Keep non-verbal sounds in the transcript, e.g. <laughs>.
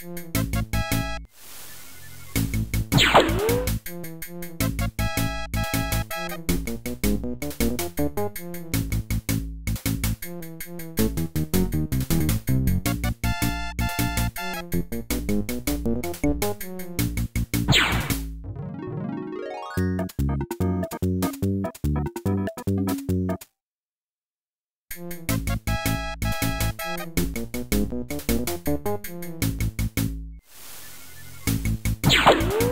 Thank you. Bye. <laughs>